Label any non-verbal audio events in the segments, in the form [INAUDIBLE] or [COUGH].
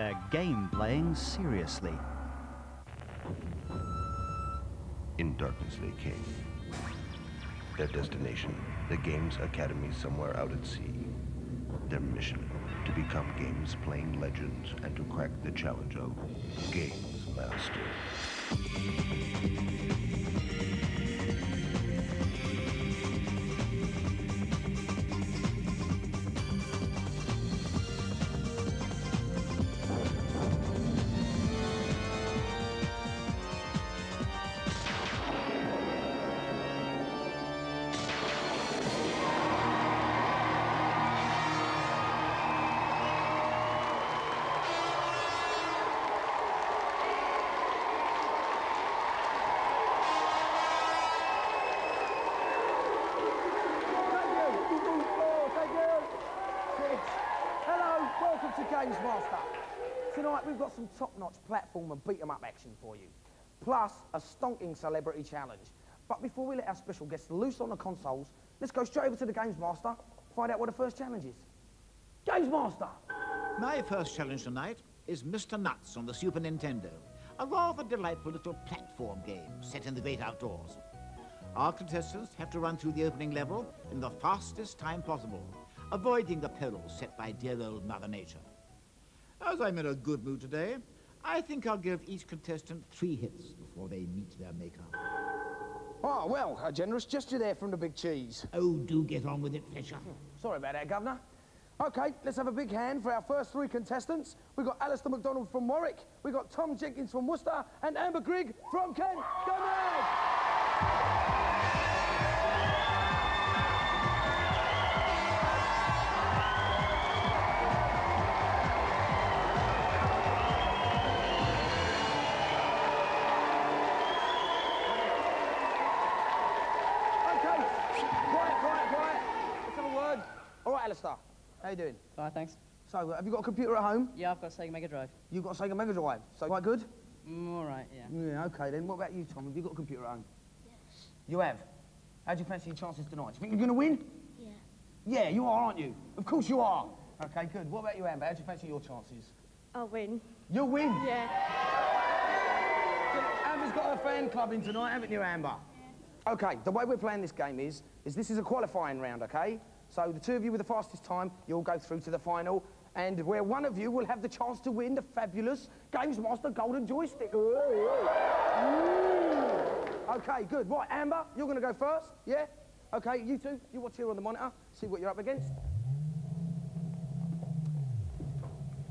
They're game playing seriously. In darkness they came. Their destination, the Games Academy somewhere out at sea. Their mission, to become games playing legends and to crack the challenge of Games Master. Games Master. Tonight we've got some top-notch platform and beat-em-up action for you. Plus, a stonking celebrity challenge. But before we let our special guests loose on the consoles, let's go straight over to the Games Master, find out what the first challenge is. Games Master! My first challenge tonight is Mr. Nutz on the Super Nintendo. A rather delightful little platform game set in the great outdoors. Our contestants have to run through the opening level in the fastest time possible, avoiding the perils set by dear old Mother Nature. As I'm in a good mood today, I think I'll give each contestant three hits before they meet their maker. Oh, well, a generous gesture there from the big cheese. Oh, do get on with it, Fletcher. Hmm, sorry about that, Governor. OK, let's have a big hand for our first three contestants. We've got Alistair McDonald from Warwick, we've got Tom Jenkins from Worcester, and Amber Grigg from Kent. Go mad! How you doing? Fine, thanks. So, uh, have you got a computer at home? Yeah, I've got a Sega Mega Drive. You've got a Sega Mega Drive, so quite good? Mm, all right, yeah. Yeah, okay then. What about you, Tom? Have you got a computer at home? Yes. You have? How do you fancy your chances tonight? Do you think you're going to win? Yeah. Yeah, you are, aren't you? Of course you are. Okay, good. What about you, Amber? How do you fancy your chances? I'll win. You'll win. Yeah. Good. Amber's got her fan club in tonight, haven't you, Amber? Yeah. Okay, the way we're playing this game is, is this is a qualifying round, okay? So the two of you with the fastest time, you'll go through to the final, and where one of you will have the chance to win the fabulous Games Master Golden Joystick. Okay, good. Right, Amber, you're going to go first, yeah? Okay, you two, you watch here on the monitor, see what you're up against.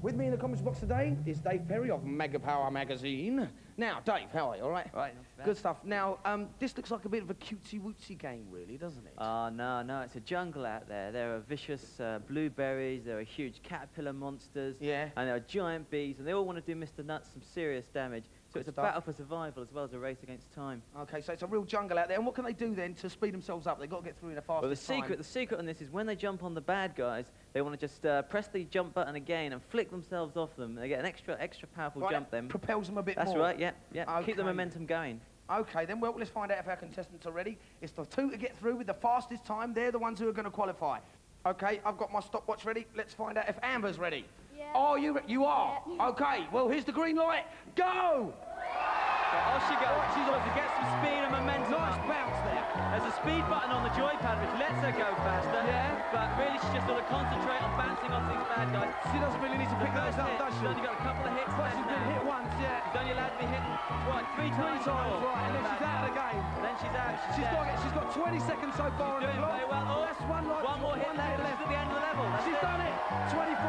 With me in the comments box today is Dave Perry of Mega Power Magazine. Now, Dave, how are you? All right? Right, not too bad. Good stuff. Now, um, this looks like a bit of a cutesy-wootsy game, really, doesn't it? Oh, no, no, it's a jungle out there. There are vicious uh, blueberries, there are huge caterpillar monsters, Yeah. and there are giant bees, and they all want to do Mr. Nutz some serious damage. So it's a battle for survival as well as a race against time. Okay, so it's a real jungle out there. And what can they do then to speed themselves up? They've got to get through in a fast Well, the secret, the secret on this is when they jump on the bad guys, they want to just uh, press the jump button again and flick themselves off them. They get an extra, extra powerful Right, jump then. propels them a bit more. That's more. right, yeah, yeah. Keep the momentum going. Okay, then, well, let's find out if our contestants are ready. It's the two to get through with the fastest time. They're the ones who are going to qualify. Okay, I've got my stopwatch ready. Let's find out if Amber's ready. Yeah. Are you You are? Okay, well, here's the green light. Go! Off she goes. She's off to get some speed and momentum. Nice up. bounce there. There's a speed button on the joypad which lets her go faster. Yeah. But really she's just got to concentrate on bouncing off these bad guys. She doesn't really need to The pick those up, hit, does she's she? only got a couple of hits But left she's been now. hit once, yeah. She's only allowed to be hit what, three Three times. times, right, and then she's out of the game. Then she's out. She's, She's dead. got, she's got 20 seconds so far on the doing clock. very well. Oh, That's one light. One more hit left. This is the end of the level. That's She's it. done it. 24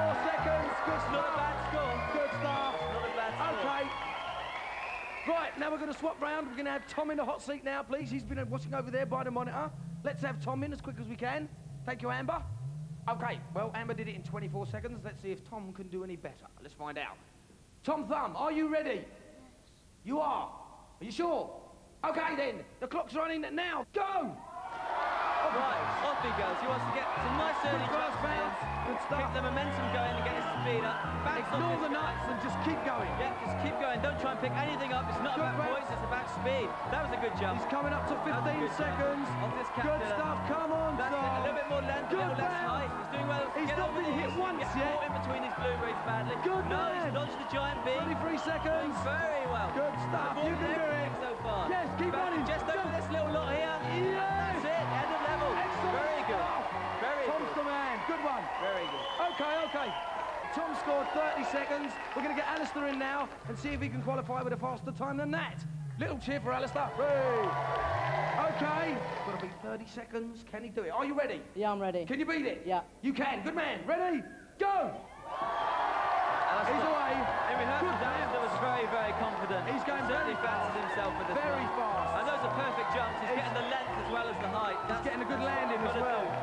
Right, now we're going to swap round. We're going to have Tom in the hot seat now, please. He's been watching over there by the monitor. Let's have Tom in as quick as we can. Thank you, Amber. Okay, well, Amber did it in 24 seconds. Let's see if Tom can do any better. Let's find out. Tom Thumb, are you ready? Yes. You are? Are you sure? Okay, then. The clock's running now. Go! Right, off he goes. He wants to get some nice early Good first jumps in. bounce. Good Keep the momentum going and get his speed up. Off Ignore the nuts and just keep going. Yeah, just keep going. Don't try and pick anything up. It's not Good about bounce. it's about speed. That was a good jump. He's coming up to That was a 15 seconds. Good stuff. Come on, That's it. A little bit more length, a Good little less height. He's doing well. He's Get not been hit once yet. caught in between his blue blueberries badly. Good no, man. he's dodged Leaping. 33 seconds. Very well. Good stuff. You can do it. Okay, okay. Tom scored 30 seconds. We're going to get Alistair in now and see if he can qualify with a faster time than that. Little cheer for Alistair. Hey. Okay. Got to beat 30 seconds. Can he do it? Are you ready? Yeah, I'm ready. Can you beat it? Yeah. You can. Good man. Ready? Go. Alistair, He's away. In rehearsal, Good man. Alistair was very, very confident. He's going Certainly very fast. himself for this Very one. fast. And those are perfect jumps. He's, He's- getting the length as well as the height. He's getting a good landing as well. do.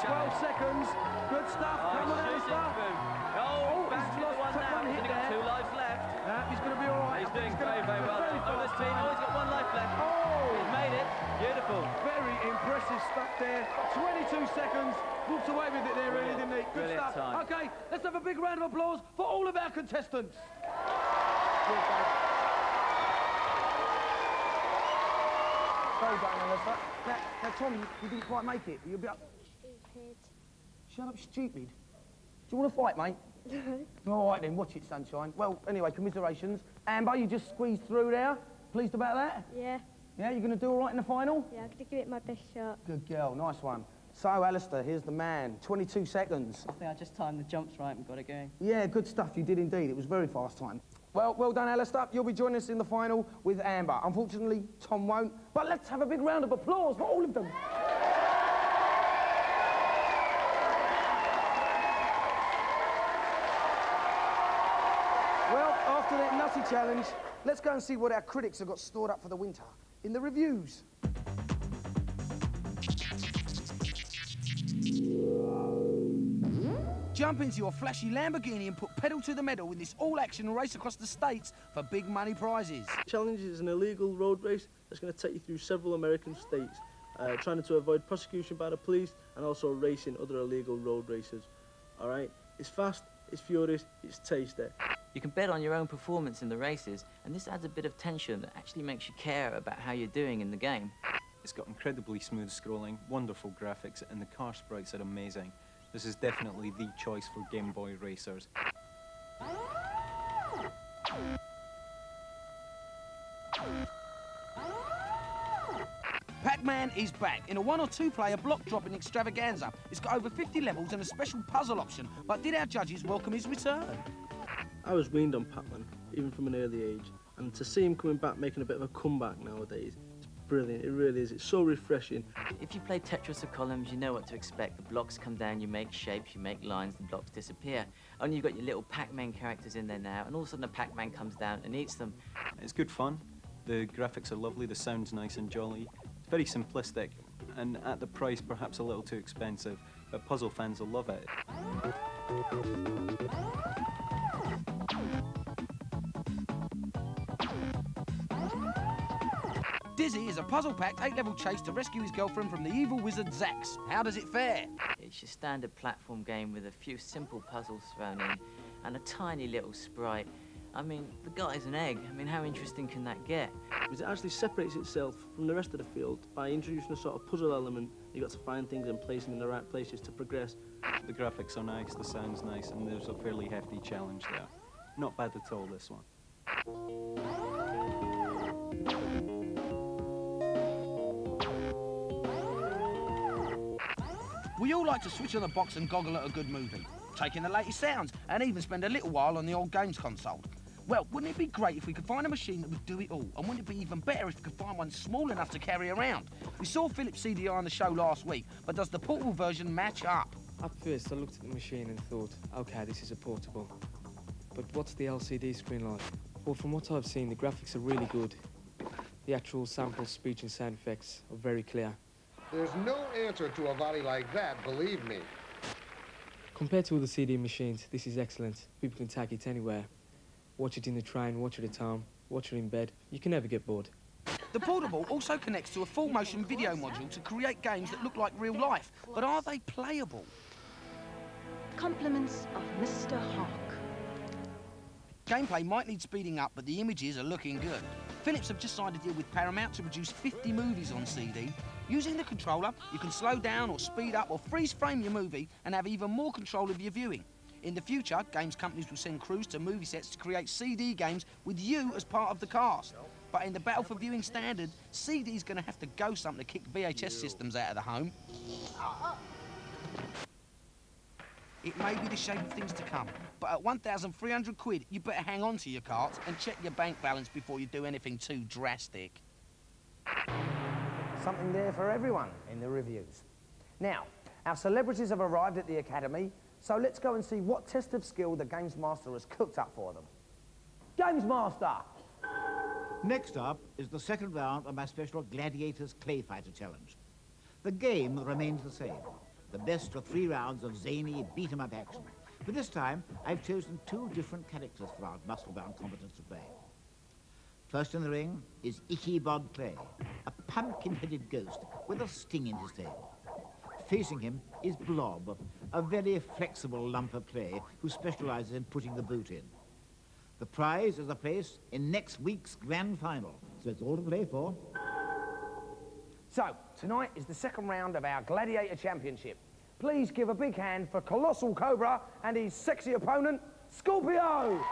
12 seconds. Good stuff. Oh, Come on, he's Alistair. through. Oh, Oh, back he's to the lost- one now. one He's hit only got two lives left. Yeah, he's going to be all right. He's doing gonna- very, very well. very Oh, this team. Oh, he's got one life left. Oh! He's made it. Beautiful. Very impressive stuff there. 22 seconds. Walked away with it there, really, didn't he? Good Brilliant stuff. time. Okay, let's have a big round of applause for all of our contestants. Well done, Alistair. Now, now Tom, you, you didn't quite make it. You'll be up. Stupid. Shut up, stupid. Do you want to fight, mate? No. [LAUGHS] All right then, watch it, sunshine. Well, anyway, commiserations. Amber, you just squeezed through there. Pleased about that? Yeah, Yeah, you're going to do all right in the final? yeah, I'm gonna give it my best shot. Good girl, nice one. So, Alistair, here's the man. 22 seconds. I think I just timed the jumps right and got it going. Yeah, good stuff. You did indeed. It was very fast time. Well, well done, Alistair. You'll be joining us in the final with Amber. Unfortunately, Tom won't. But let's have a big round of applause for all of them. Well, after that nutty challenge, let's go and see what our critics have got stored up for the winter in the reviews. Jump into your flashy Lamborghini and put pedal to the metal in this all-action race across the states for big money prizes. Challenge is an illegal road race that's going to take you through several American states, uh, trying to avoid prosecution by the police and also racing other illegal road races. All right, it's fast, it's furious, it's tasty. You can bet on your own performance in the races, and this adds a bit of tension that actually makes you care about how you're doing in the game. It's got incredibly smooth scrolling, wonderful graphics, and the car sprites are amazing. This is definitely the choice for Game Boy racers. Pac-Man is back in a one or two player block dropping extravaganza. It's got over 50 levels and a special puzzle option. But did our judges welcome his return? I was weaned on Pac-Man, even from an early age, and to see him coming back making a bit of a comeback nowadays, it's brilliant, it really is. It's so refreshing. If you play Tetris of columns, you know what to expect. The blocks come down, you make shapes, you make lines, the blocks disappear. Only you've got your little Pac-Man characters in there now, and all of a sudden a Pac-Man comes down and eats them. It's good fun. The graphics are lovely, the sound's nice and jolly. It's very simplistic, and at the price, perhaps a little too expensive, but puzzle fans will love it. Dizzy is a puzzle-packed eight-level chase to rescue his girlfriend from the evil wizard Zaks. How does it fare? It's your standard platform game with a few simple puzzles thrown in, and a tiny little sprite. I mean, the guy's an egg. I mean, how interesting can that get? Because it actually separates itself from the rest of the field by introducing a sort of puzzle element. You've got to find things and place them in the right places to progress. The graphics are nice, the sound's nice, and there's a fairly hefty challenge there. Not bad at all, this one. We all like to switch on the box and goggle at a good movie, take in the latest sounds, and even spend a little while on the old games console. Well, wouldn't it be great if we could find a machine that would do it all? And wouldn't it be even better if we could find one small enough to carry around? We saw Philips CDI on the show last week, but does the portable version match up? At first, I looked at the machine and thought, okay, this is a portable. But what's the LCD screen like? Well, from what I've seen, the graphics are really good. The actual sample speech and sound effects are very clear. There's no answer to a body like that, believe me. Compared to other CD machines, this is excellent. People can take it anywhere. Watch it in the train, watch it at home, watch it in bed. You can never get bored. The portable also connects to a full motion video module to create games that look like real life, but are they playable? Compliments of Mr. Hawk. Gameplay might need speeding up, but the images are looking good. Philips have just signed a deal with Paramount to produce 50 movies on CD. Using the controller, you can slow down or speed up or freeze frame your movie and have even more control of your viewing. In the future, games companies will send crews to movie sets to create CD games with you as part of the cast. But in the battle for viewing standard, CD's gonna have to go something to kick VHS systems out of the home. It may be the shape of things to come, but at 1,300 quid, you better hang on to your carts and check your bank balance before you do anything too drastic. Something there for everyone in the reviews. Now, our celebrities have arrived at the Academy, so let's go and see what test of skill the Games Master has cooked up for them. Games Master! Next up is the second round of my special Gladiators Clay Fighter Challenge. The game remains the same. The best of three rounds of zany beat-em-up action. But this time, I've chosen two different characters for our muscle-bound competence to play. First in the ring is Ichabod Clay, a pumpkin-headed ghost with a sting in his tail. Facing him is Blob, a very flexible lump of clay who specializes in putting the boot in. The prize is a place in next week's grand final, so it's all to play for. So, tonight is the second round of our Gladiator Championship. Please give a big hand for Colossal Cobra and his sexy opponent, Scorpio!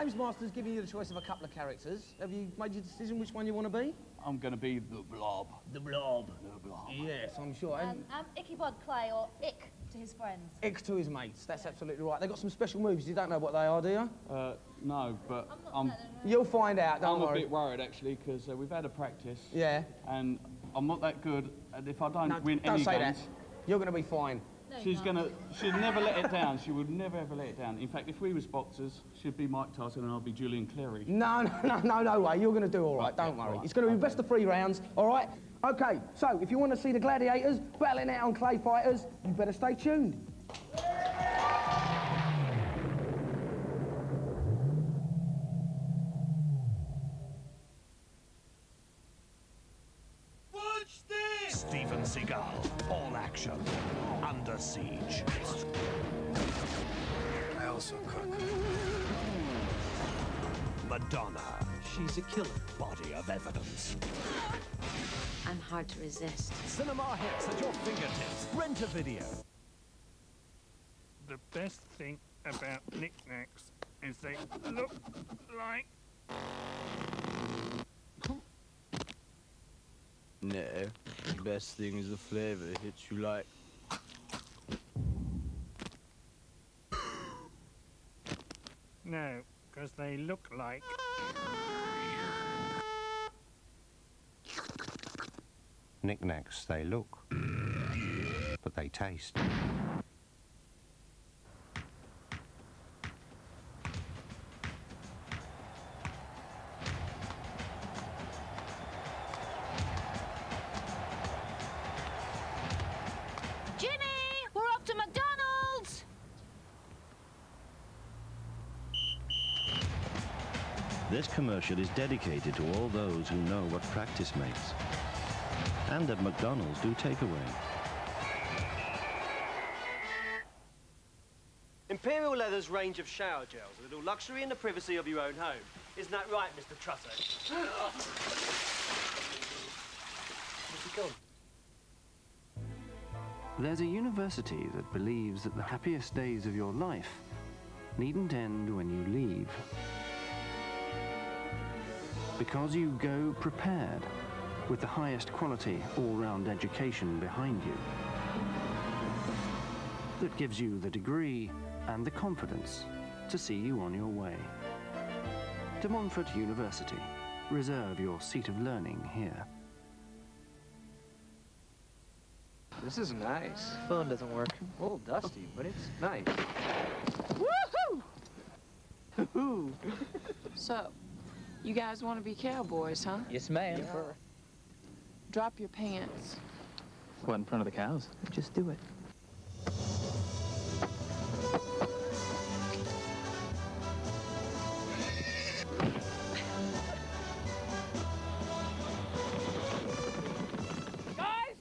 Games Master's giving you the choice of a couple of characters. Have you made your decision which one you want to be? I'm going to be the blob. The blob. The blob. Yes, I'm sure. Um, And um, Ichabod Clay, or Ick to his friends. X to his mates. That's absolutely right. They've got some special moves. You don't know what they are, do you? Uh, no, but I'm, You'll find out, don't I'm a bit worried actually because uh, we've had a practice. Yeah. And I'm not that good, and if I don't No, win don't any say games, that. You're going to be fine. She's gonna, she'd never let it down. She would never ever let it down. In fact, if we was boxers, she'd be Mike Tyson and I'll be Julian Clary. No, no, no, no, no way. You're going to do all right. Don't worry. It's going to be best of three rounds, all right? Okay, so if you want to see the gladiators battling out on clay fighters, you better stay tuned. Madonna. She's a killer. Body of evidence. I'm hard to resist. Cinema hits at your fingertips. Rent a video. The best thing about Nik Naks is they look like. No, the best thing is the flavor. Hits you like. No, because they look like. Nik Naks, they look, but they taste. This commercial is dedicated to all those who know what practice makes. And that McDonald's do takeaway. Imperial Leather's range of shower gels, a little luxury in the privacy of your own home. Isn't that right, Mr. Trusso? Where's he gone? There's a university that believes that the happiest days of your life needn't end when you leave. Because you go prepared with the highest quality all-round education behind you. That gives you the degree and the confidence to see you on your way. De Montfort University. Reserve your seat of learning here. This is nice. Phone doesn't work. A little dusty, but it's nice. Woohoo! so, you guys want to be cowboys, huh? Yes, ma'am. Drop your pants. What, in front of the cows? Just do it. Guys,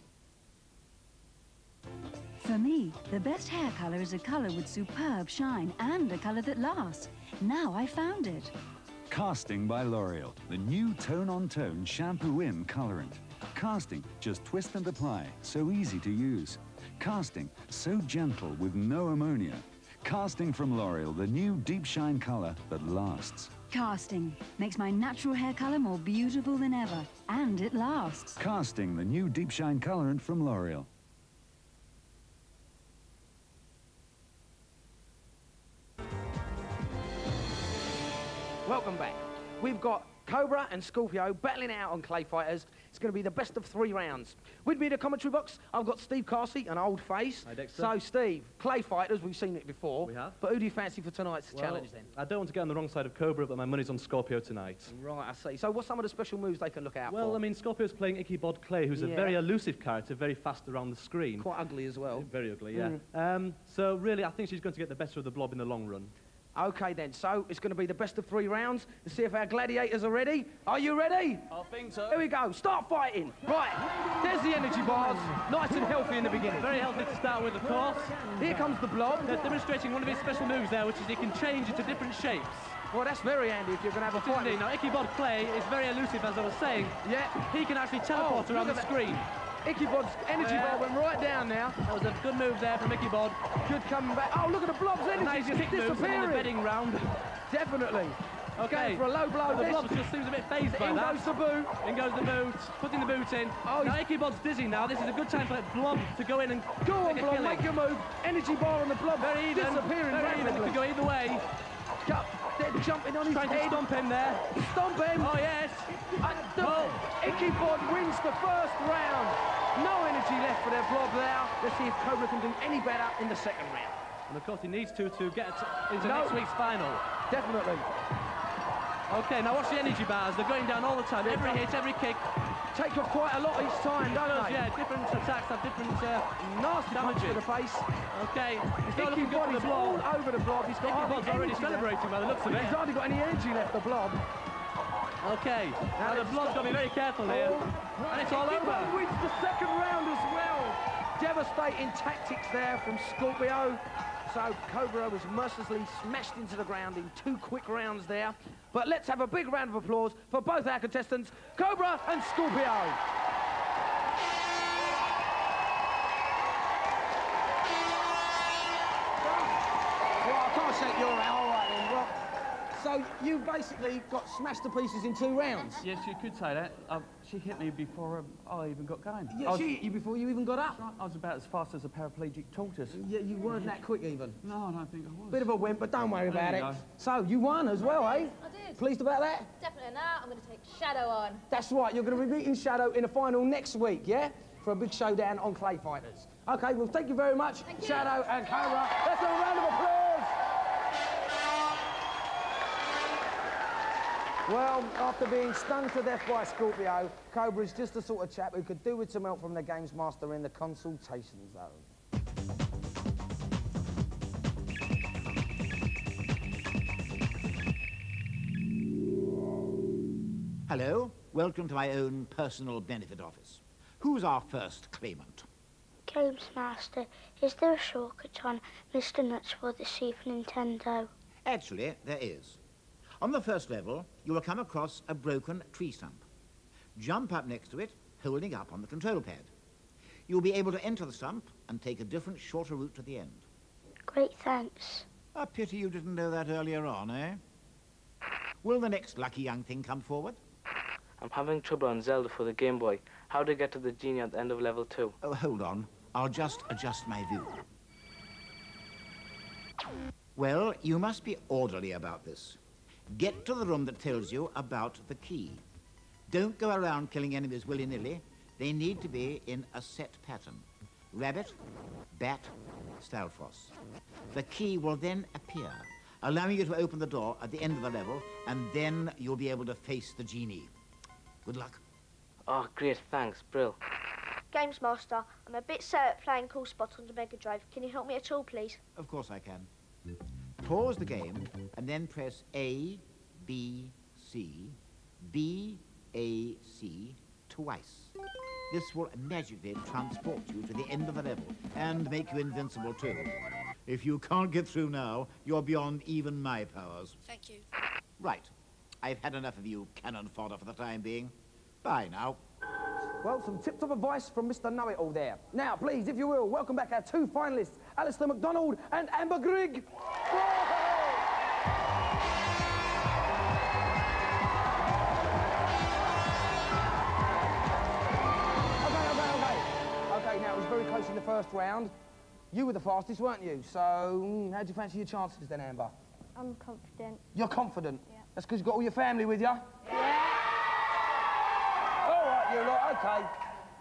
For me, the best hair color is a color with superb shine and a color that lasts. Now I found it. Casting by L'Oreal, the new tone-on-tone shampoo in colorant. Casting, just twist and apply, so easy to use. Casting, so gentle with no ammonia. Casting from L'Oreal, the new deep shine color that lasts. Casting makes my natural hair color more beautiful than ever, and it lasts. Casting, the new deep shine colorant from L'Oreal. Welcome back. We've got Cobra and Scorpio battling out on Clay Fighters. It's going to be the best of three rounds. With me in the commentary box, I've got Steve Carsey, an old face. Hi, Dexter. So, Steve, Clay Fighters, we've seen it before. We have. But who do you fancy for tonight's Well, challenge then? I don't want to get on the wrong side of Cobra, but my money's on Scorpio tonight. Right, I see. So, what's some of the special moves they can look out Well, for? Well, I mean, Scorpio's playing Ichabod Clay, who's a very elusive character, very fast around the screen. Quite ugly as well. Very ugly, yeah. Mm. Um, so, really, I think she's going to get the better of the blob in the long run. Okay then, so it's going to be the best of three rounds to see if our gladiators are ready. Are you ready? I think so. Here we go, start fighting. Right, there's the energy bars, nice and healthy in the beginning. Very healthy to start with, of course. Here comes the blob. They're demonstrating one of his special moves there, which is he can change into different shapes. Well, that's very handy if you're going to have a fight. Now, Ichabod Clay is very elusive, as I was saying. Yeah. He can actually teleport Oh, around the screen. that. Screen. Ichabod's energy Yeah. bar went right down now. That was a good move there from Ichabod. Good coming back. Oh, look at the blob's energy Nice just moves in the disappearing. bedding round. Definitely. Okay. Going for a low blow. The blob just seems a bit phased by In that. goes the boot. In goes the boot. Putting the boot in. Oh, now he's- Ichabod's dizzy now. This is a good time for that blob to go in and Go on, make blob, killing. make your move. Energy bar on the blob. Very even. Disappearing Very even. It could go either way. Go- They're jumping on his Trying to head. stomp him there. Stomp him. Oh, yes. And the oh. Bod wins the first round. No energy left for their blob now. Let's see if Cobra can do any better in the second round. And of course he needs to to get into No. next week's final. Definitely. Okay, now watch the energy bars. They're going down all the time. Every hit, every kick. Take off quite a lot each time, don't they? yeah, different attacks have different uh, Nasty punch to the face. Okay, he's not looking good for the is all over the blob. He's got Ichabod's already celebrating left. by the looks of it. He's hardly got any energy left, the blob. Okay, now the blood's got to be very careful here. Oh. And it's all Ichabod over. wins the second round as well. Devastating tactics there from Scorpio. So Cobra was mercilessly smashed into the ground in two quick rounds there. But let's have a big round of applause for both our contestants, Cobra and Scorpio. Well, I can't shake your hand. All right then. Well, so you basically got smashed to pieces in two rounds. Yes, you could say that. Uh, she hit me before um, I even got going. Yeah, was, she hit you before you even got up. I was about as fast as a paraplegic tortoise. Yeah, you weren't that quick even. No, I don't think I was. Bit of a wimp, but don't worry about it. go. So you won as well, eh? I did. Pleased about that? Definitely not. I'm going to take Shadow on. That's right. You're going to be meeting Shadow in a final next week, yeah? For a big showdown on Clay Fighters. Okay, well, thank you very much, Shadow and Cobra. Let's have a round of applause. Well, after being stung to death by Scorpio, Cobra is just the sort of chap who could do with some help from the Games Master in the consultation zone. Hello, welcome to my own personal benefit office. Who's our first claimant? Games Master, is there a shortcut on Mr. Nutz for the Super Nintendo? Actually, there is. On the first level, you will come across a broken tree stump. Jump up next to it, holding up on the control pad. You'll be able to enter the stump and take a different, shorter route to the end. Great, thanks. A pity you didn't know that earlier on, eh? Will the next lucky young thing come forward? I'm having trouble on Zelda for the Game Boy. How to get to the genie at the end of level two? Oh, hold on. I'll just adjust my view. Well, you must be orderly about this. Get to the room that tells you about the key. Don't go around killing enemies willy-nilly. They need to be in a set pattern. Rabbit, bat, Stalfos. The key will then appear, allowing you to open the door at the end of the level, and then you'll be able to face the genie. Good luck. Oh, great, thanks, Brill. Games Master, I'm a bit sad at playing Cool Spot on the Mega Drive. Can you help me at all, please? Of course I can. Pause the game and then press A, B, C, B, A, C twice. This will magically transport you to the end of the level and make you invincible too. If you can't get through now, you're beyond even my powers. Thank you. Right. I've had enough of you cannon fodder for the time being. Bye now. Well, some tip-top advice from Mr. Know-It-All there. Now, please, if you will, welcome back our two finalists, Alistair McDonald and Amber Grigg. First round. You were the fastest, weren't you? So, mm, how do you fancy your chances then, Amber? I'm confident. You're confident? Yeah. That's because you've got all your family with you? Yeah. All right, you lot, okay.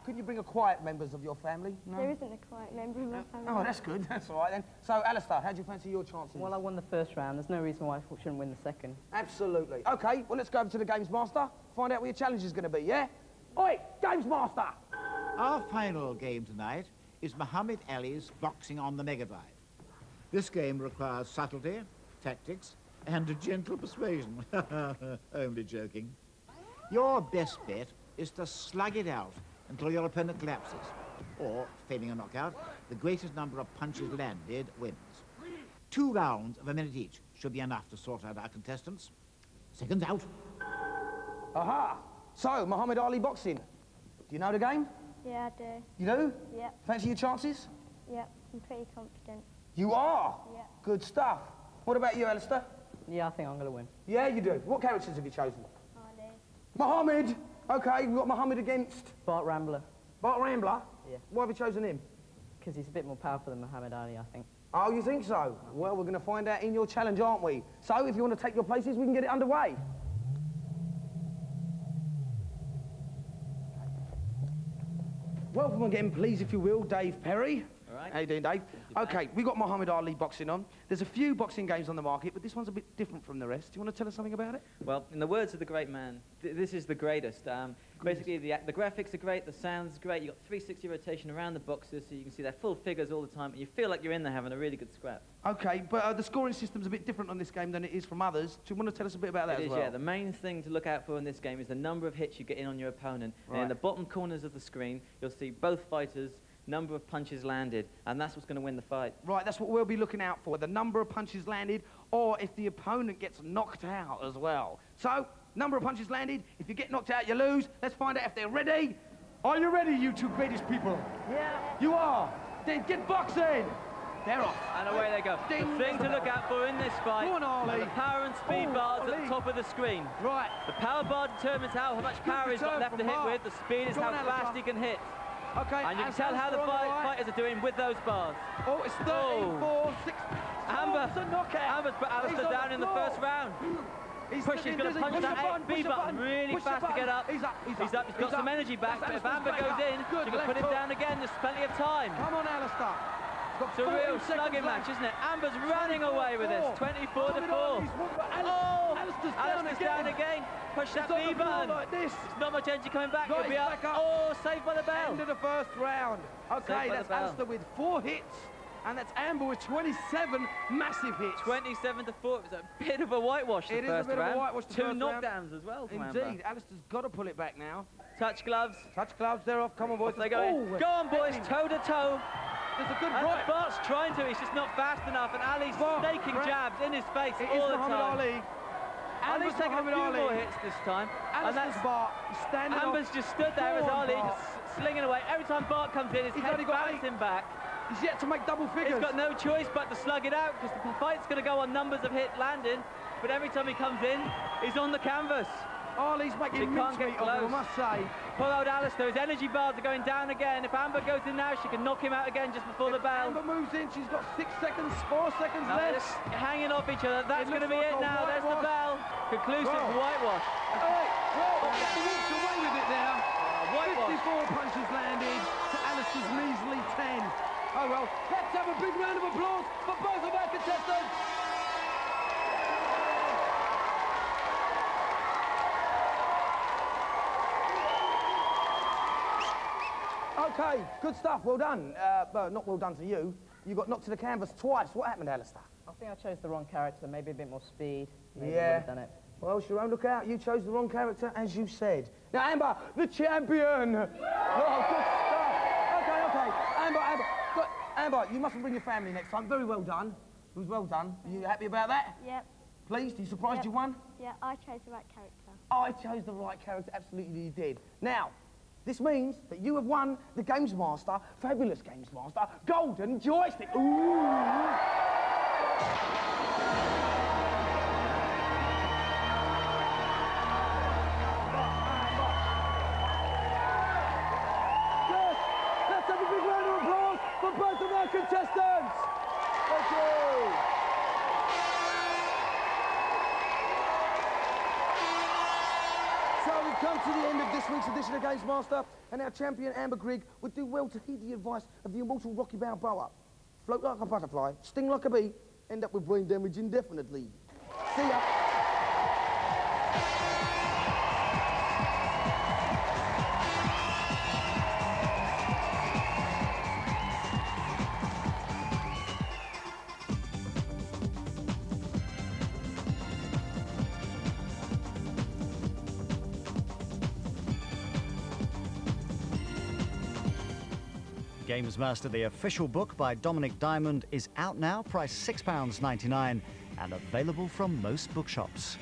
Couldn't you bring a quiet members of your family? No? There isn't a quiet member of my family. Oh, that's good. [LAUGHS] That's all right then. So, Alistair, how do you fancy your chances? Well, I won the first round. There's no reason why I shouldn't win the second. Absolutely. Okay, well, let's go over to the Games Master, find out what your challenge is going to be, yeah? Oi, Games Master! Our final game tonight is Muhammad Ali's Boxing on the Mega Drive. This game requires subtlety, tactics, and a gentle persuasion. [LAUGHS] Only joking. Your best bet is to slug it out until your opponent collapses. Or, failing a knockout, the greatest number of punches landed wins. Two rounds of a minute each should be enough to sort out our contestants. Seconds out. Aha! So, Muhammad Ali boxing. Do you know the game? Yeah, I do. You do? Yep. Fancy your chances? Yep, I'm pretty confident. You are? Yeah. Good stuff. What about you, Alistair? Yeah, I think I'm going to win. Yeah, you do. What characters have you chosen? Ali. Mohammed! Okay, we've got Mohammed against... Bart Rambler. Bart Rambler? Yeah. Why have you chosen him? Because he's a bit more powerful than Muhammad Ali, I think. Oh, you think so? Well, we're going to find out in your challenge, aren't we? So, if you want to take your places, we can get it underway. Welcome again, please, if you will, Dave Perry. Right. How you doing, Dave? Okay, we got Muhammad Ali boxing on. There's a few boxing games on the market, but this one's a bit different from the rest. Do you want to tell us something about it? Well, in the words of the great man, th this is the greatest. Um, basically, the, the graphics are great, the sound's great. You've got 360 rotation around the boxes, so you can see their full figures all the time, and you feel like you're in there having a really good scrap. Okay, but uh, the scoring system's a bit different on this game than it is from others. Do you want to tell us a bit about that It as is, well? yeah. The main thing to look out for in this game is the number of hits you get in on your opponent. And in the bottom corners of the screen, you'll see both fighters' number of punches landed, and that's what's going to win the fight. Right, that's what we'll be looking out for, the number of punches landed, or if the opponent gets knocked out as well. So, number of punches landed, if you get knocked out, you lose. Let's find out if they're ready. Are you ready, you two greatest people? Yeah. You are? Then get boxing! They're off. And away they go. Ding. The thing to look out for in this fight on, are the power and speed Oh, bars at the top of the screen. Right. The power bar determines how much Good power he's got left to hit Mark. with. The speed is how fast he can hit. Okay, And you can tell how the Alistair on the fight, right. fighters are doing with those bars. Oh, it's 13, Oh. 4, 6. Amber, Oh, knockout. Amber's put He's Alistair down the in the first round. He's pushing, he's going to punch Push that button, B button button. really Push fast to get up. He's up, he's up, up. He's got he's some energy back, That's but if Amber goes up. in, Good, she can put him down again. There's plenty of time. Come on, Alistair. It's a real slugging match, isn't it? Amber's running away with this. 24 to Muhammad 4. Ali's won, but Al- Oh, Alistair's down Alistair's down again. again. Push that B button. like. There's not much energy coming back. Right, He'll be up. up. Oh, saved by the bell. End of the first round. Okay, that's. Alistair with four hits, and that's Amber with 27 massive hits. 27 to 4. It was a bit of a whitewash the It is a bit of a whitewash Two first round. knockdowns as well Indeed, Amber. Alistair's got to pull it back now. Touch gloves. Touch gloves, they're off. Come on, boys. Off they go. Oh, Go on, boys. Toe to toe. There's a good And right. Bart's trying to. He's just not fast enough. And Ali's Bart, jabs in his face all the Muhammad time. Ali. Ali's taking a few Ali. more hits this time. and Alistair's that's Bart. Standing Amber's just stood there as Ali, Bart. just slinging away. Every time Bart comes in, his He's head got bouncing back. He's yet to make double figures. He's got no choice but to slug it out because the fight's going to go on numbers of hit landing. But every time he comes in, he's on the canvas. Ali's He making can't get mincemeat of him, I must say. Poor old Alistair, his energy bars are going down again. If Amber goes in now, she can knock him out again just before the bell. Amber moves in. She's got six seconds, four seconds Now left. hanging off each other. That's going to be like it now. There's the bell. Conclusive Well. whitewash. All right, well, he walks away with it there. Ah, whitewash. 54 punches landed to Alistair's measly 10. Oh, well, let's have a big round of applause for both of our contestants. Okay, good stuff. Well done. Uh, well, not well done to you. You got knocked to the canvas twice. What happened, Alistair? I think I chose the wrong character, maybe a bit more speed. Maybe Yeah. would have done it. Well, Sharon, look out. You chose the wrong character, as you said. Now, Amber, the champion! Oh, good stuff. Okay, okay. Amber, Amber. Good. Amber, you mustn't bring your family next time. Very well done. It was well done. Are you happy about that? Yep. Pleased? Are you surprised Yep. you won? Yeah, I chose the right character. I chose the right character. Absolutely, you did. Now, this means that you have won the Games Master, fabulous Games Master, golden joystick. Ooh! Of Games Master, and our champion Amber Grigg would do well to heed the advice of the immortal Rocky Balboa. Float like a butterfly, sting like a bee, end up with brain damage indefinitely. See ya. Games Master, the official book by Dominik Diamond, is out now, priced £6.99 and available from most bookshops.